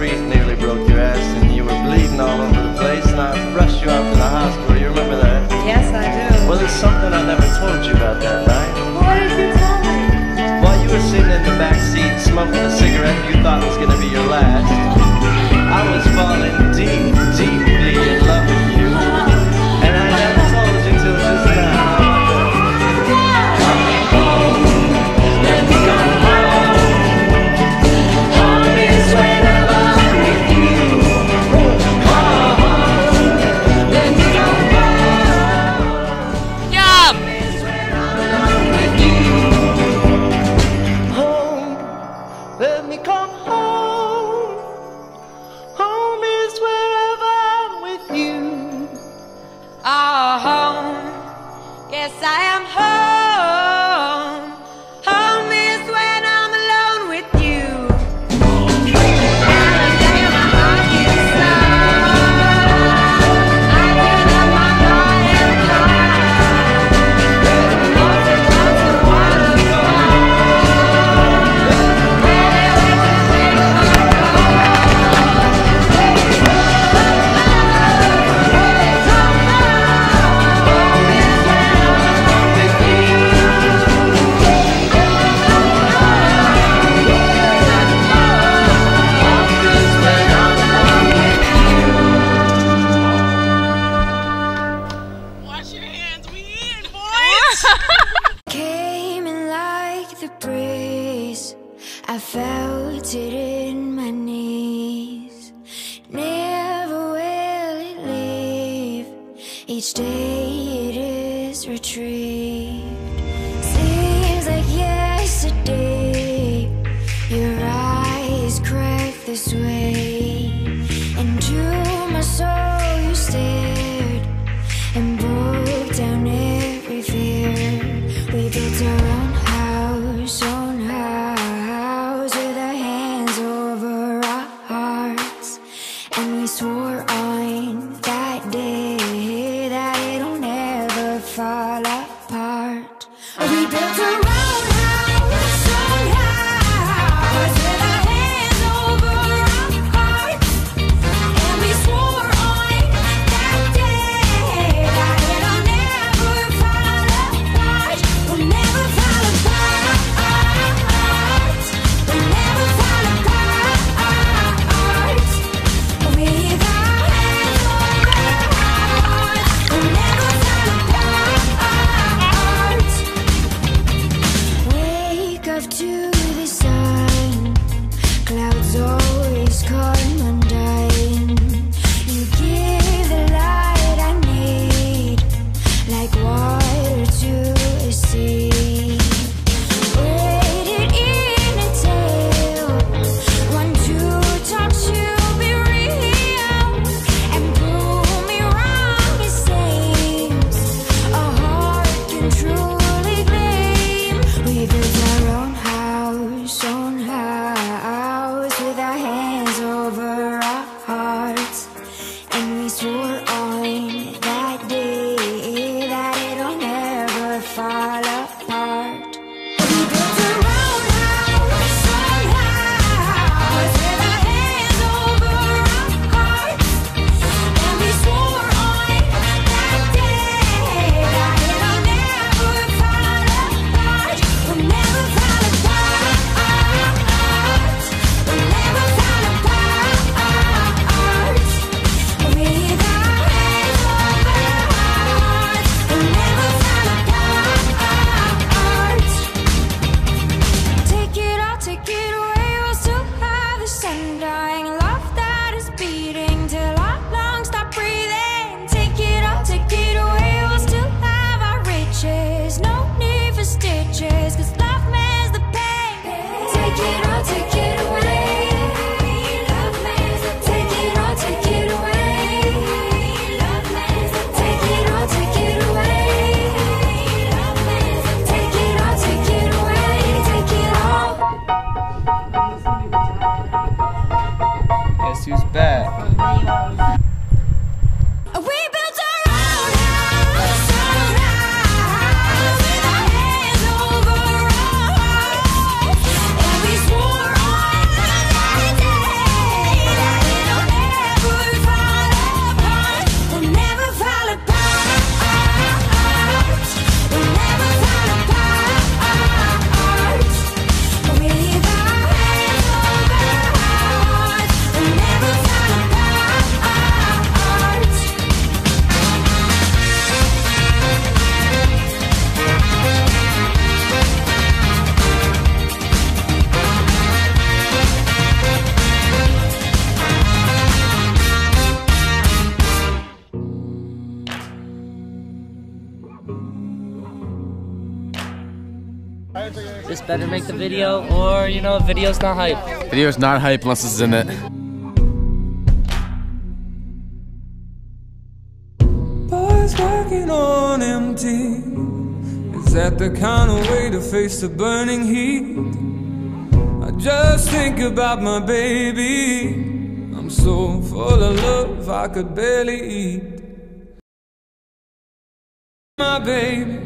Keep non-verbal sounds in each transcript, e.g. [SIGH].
everything. I felt it in my knees. Never will it leave. Each day it is retrieved. Seems like yesterday. Your eyes crack this way. Into my soul you stared. And who's back? Better make the video, or you know, video's not hype. Video's not hype unless it's in it. Boys working on empty. Is that the kind of way to face the burning heat? I just think about my baby. I'm so full of love, I could barely eat. My baby,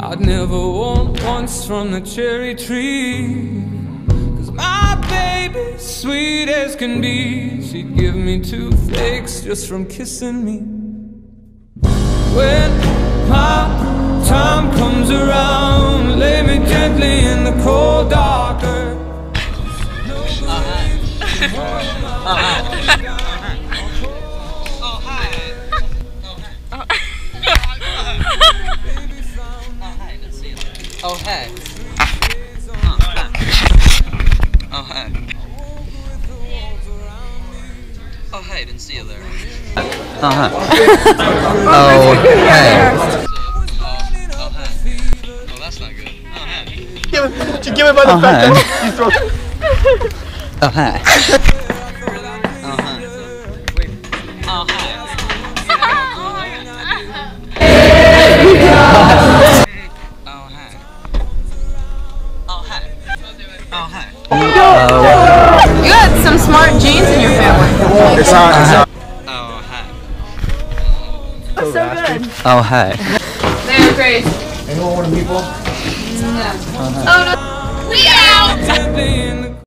I'd never want once from the cherry tree. Cause my baby, sweet as can be, she'd give me two flakes just from kissing me. When my time comes around, lay me gently in the cold dark earth. [LAUGHS] Uh-huh. Uh-huh. Oh hey. Oh hey. Oh hey, didn't see you there. Oh, hey. Oh, oh, hey. Oh, oh that's not good. Oh hey. Oh, hey. [LAUGHS] Oh, hey. Smart genes in your family. It's not. It's not. Oh hey. Oh, oh hey. Grace. Anyone want a meatball? No. Oh, oh no. We out! Gently in the